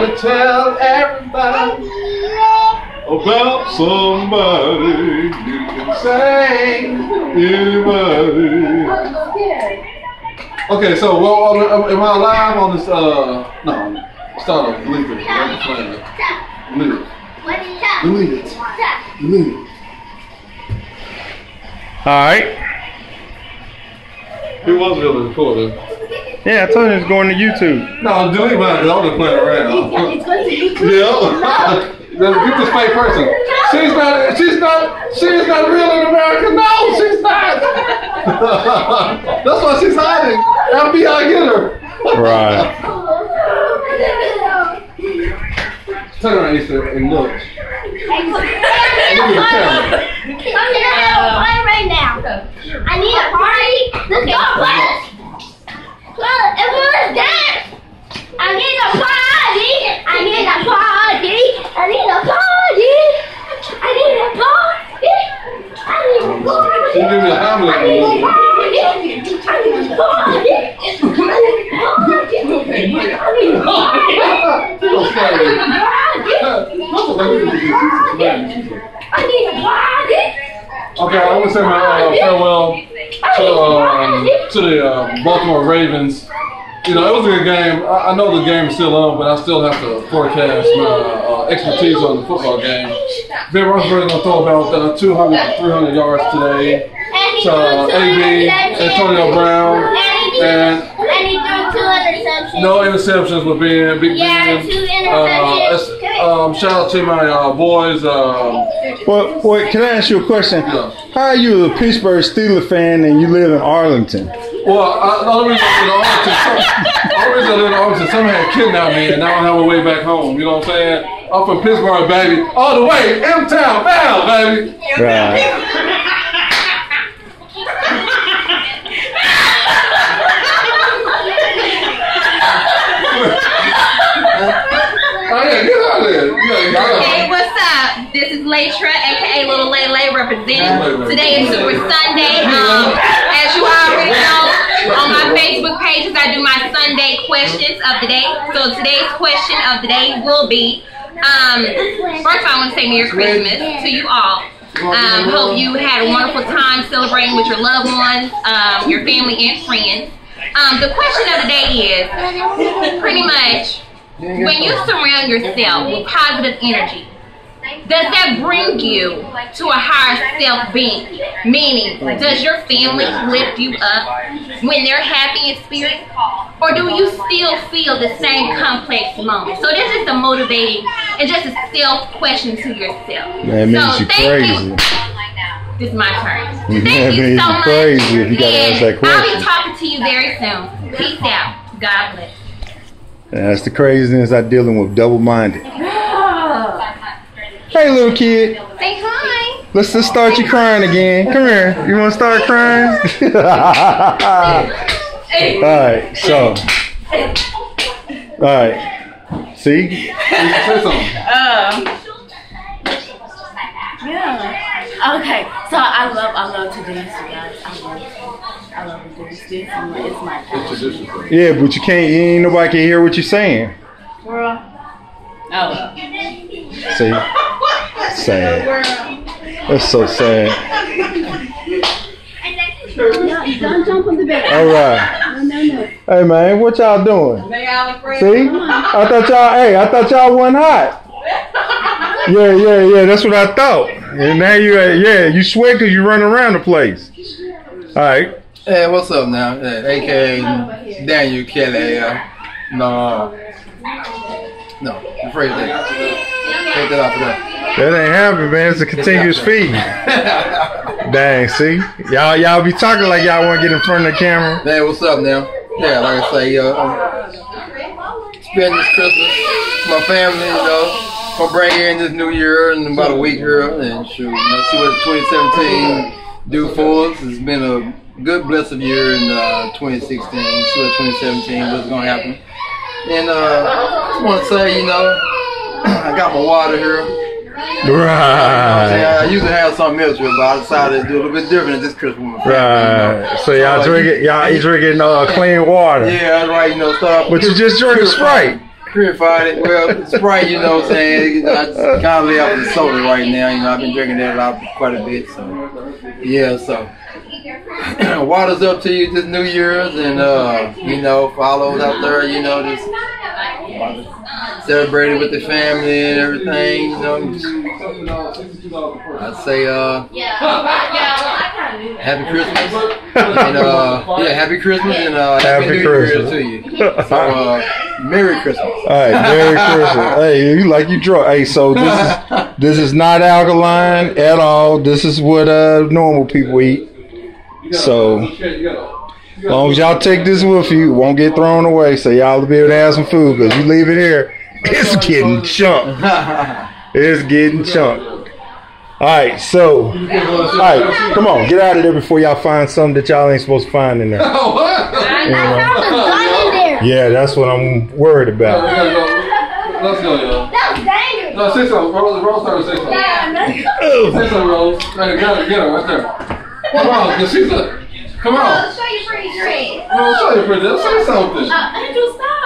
gotta tell everybody about somebody you can say anybody. Okay, so well, am I live on this? Uh, no, start off. Delete it. Delete it. Delete it. Delete it. Delete it. All right. Who was the other recorder? Yeah, I told you it's going to YouTube. No, delete mine because I'm just playing around. It's going to YouTube. Yeah. Get this fake person. She's not. She's not. She's not real in America. No, she's not. That's why she's hiding. FBI get her. Right. Turn around, Easter, and look. Look at the camera. Come here, I'm right now. I need a party. Let's go, let's. Well, everyone's dance. I need a party. I need a party. I need a party. I need a party. I need a party. She give me a Hamlet I need a party. I need a party. I need a party. I need a party. Don't start with it. I need a party. Okay, I want to say my uh, farewell to um, to the uh, Baltimore Ravens. You know, it was a good game. I, I know the game is still on, but I still have to forecast my uh, expertise on the football game. Ben Roethlisberger going to throw about uh, 200 to 300 yards today. To uh, AB, Antonio Brown, and And he threw two interceptions. no interceptions with Ben, Big Yeah, Ben. two Uh, um, shout out to my uh, boys. Um, Well, wait, can I ask you a question? Yeah. How are you a Pittsburgh Steelers fan and you live in Arlington? Well, I, the only reason I live in Arlington, some, the only reason I live in Arlington, some had kidnapped me and now I'm on my way back home. You know what I'm saying? I'm from Pittsburgh, baby. All the way, M-Town, bow, baby. Right. Oh, yeah, get out of there. Yeah, yeah. Hey, what's up? This is Latra, aka Little Today is Super Sunday. Um, as you already know, on my Facebook pages, I do my Sunday questions of the day. So today's question of the day will be, um, first I want to say Merry Christmas to you all. Um, hope you had a wonderful time celebrating with your loved ones, um, your family, and friends. Um, the question of the day is pretty much when you surround yourself with positive energy, does that bring you to a higher self being? Meaning, oh, does your family lift you up when they're happy in spirit? Or do you still feel the same complex moment? So this is the motivating and just a self question to yourself. That means so you crazy. you. This is my turn. That Thank means you so much. crazy if you gotta ask that And I'll be talking to you very soon. Peace out. God bless. That's the craziness I'm dealing with, double minded. Hey, little kid. Say hi. Let's just start you crying again. Come here. You want to start crying? all right. So. All right. See? Um, yeah. Okay. So I love I love to dance, you guys. I love I love to dance. This is my, it's my passion. Yeah, but you can't. You ain't nobody can hear what you're saying. Girl. Oh. See? Sad. That's so sad. Don't jump on the bed. All right. No, no, no. Hey man, what y'all doing? See? I thought y'all. Hey, I thought y'all wasn't hot. Yeah, yeah, yeah. That's what I thought. And now you, uh, yeah, you sweat because you run around the place. All right. Hey, what's up now? Yeah, AKA Daniel Kelly. Uh, no, no, the phrase that. Take that off of that. That ain't happening, man. It's a continuous feed. Dang, see? Y'all y'all be talking like y'all want to get in front of the camera. Man, what's up now? Yeah, like I say, uh, um, spend this Christmas with my family, you know. Gonna bring in this new year in about a week here and shoot, know, see what 2017 do for us. It's been a good blessed year in uh, 2016. See what 2017 what's gonna happen. And uh, just want to say, you know, I got my water here. Yeah, I Right. usually have something else but I decided to do a little bit different Christmas my you know. Right. So y'all like, drinking y'all you drinking uh, clean water. Yeah, that's right. You know, start off. But you just drinking Sprite. Purified fried. Well, Sprite, you know what I'm saying? I just kind of lay off the soda right now. You know, I've been drinking that a lot, quite a bit. So, yeah, so. Water's up to you this New Year's, and, uh, you know, follows out there, you know, just celebrated with the family and everything. You know, I'd say, uh, happy Christmas. And, uh, yeah, happy Christmas and, uh, happy, Happy New Christmas. Year to you. So, uh, Merry Christmas. All right, Merry Christmas. Hey, you like you drunk. Hey, so this is this is not alkaline at all. This is what uh normal people eat. So as long as y'all take this with you, won't get thrown away. So y'all will be able to have some food. Cause you leave it here, it's getting chunked. It's getting chunked. All right, so all right, come on, get out of there before y'all find something that y'all ain't supposed to find in there. I found a in there. Yeah, that's what I'm worried about. Let's go, y'all. That was dangerous. No, say something. Rose, Rose started to say something. Say something, Rose. Hey, get her, get her right there. Come on, cause she's a. Come on. Let's show your pretty dress. Rose, show you pretty. Say something. Uh, Andrew, stop.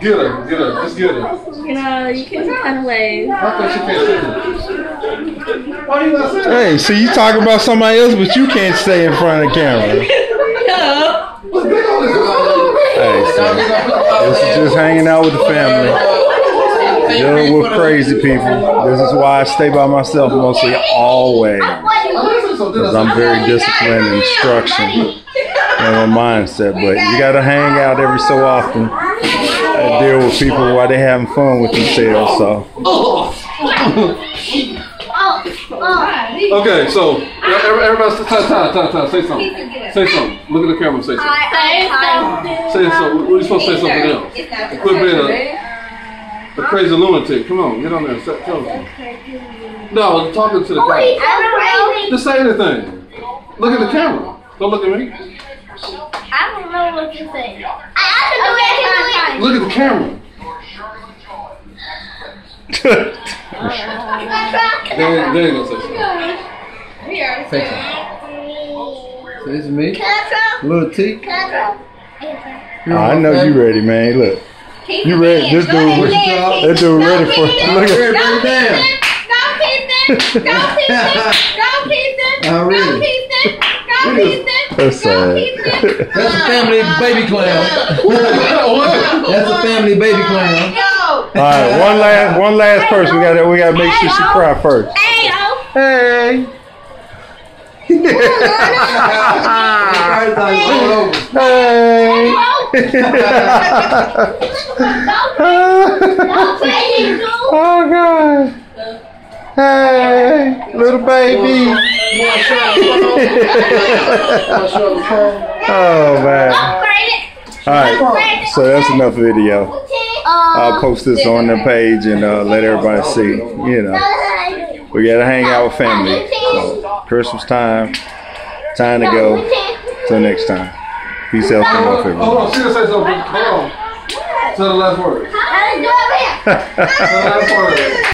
Get her, get her, just get her. You know, you can kind of wave. I thought she can't say that. Why you not saying that? Hey, so you talk about somebody else, but you can't stay in front of the camera. What's big on this? Hey, so this is just hanging out with the family, dealing with crazy people. This is why I stay by myself mostly always. Because I'm very disciplined in instruction and my mindset. But you got to hang out every so often and deal with people while they're having fun with themselves. So, Okay, so everybody, time, time, time, time. Say something. Say something. Look at the camera and say something. Say something. We're supposed to say something else. Quit being a, a crazy lunatic. Come on, get on there. Say, tell us. No, I'm talking to the camera. Just say anything. Look at the camera. Don't look at me. I don't know what to say. Look at the camera. They ain't, they ain't gonna say something. Say something. So this is me, little T. I know you ready, man. Look, you ready? This dude, that dude ready for. it. Look at. Everybody down. Go Pistons! Go Pistons! Go Pistons! Go Already. Pistons! Go Pistons! That's sad. That's a family baby clown. That's a family baby clown. All right, one last, one last person. We got to, we got to make sure she cry first. Hey, oh. Hey. hey. oh God. Hey, little baby. oh man. All right, so that's enough video. I'll post this on the page and uh, let everybody see. You know, we gotta hang out with family. So, Christmas time, time to go. Till next time. Peace out and love, everybody. Hold on, she gonna say something. Hold on. Say the last word. Say the last word.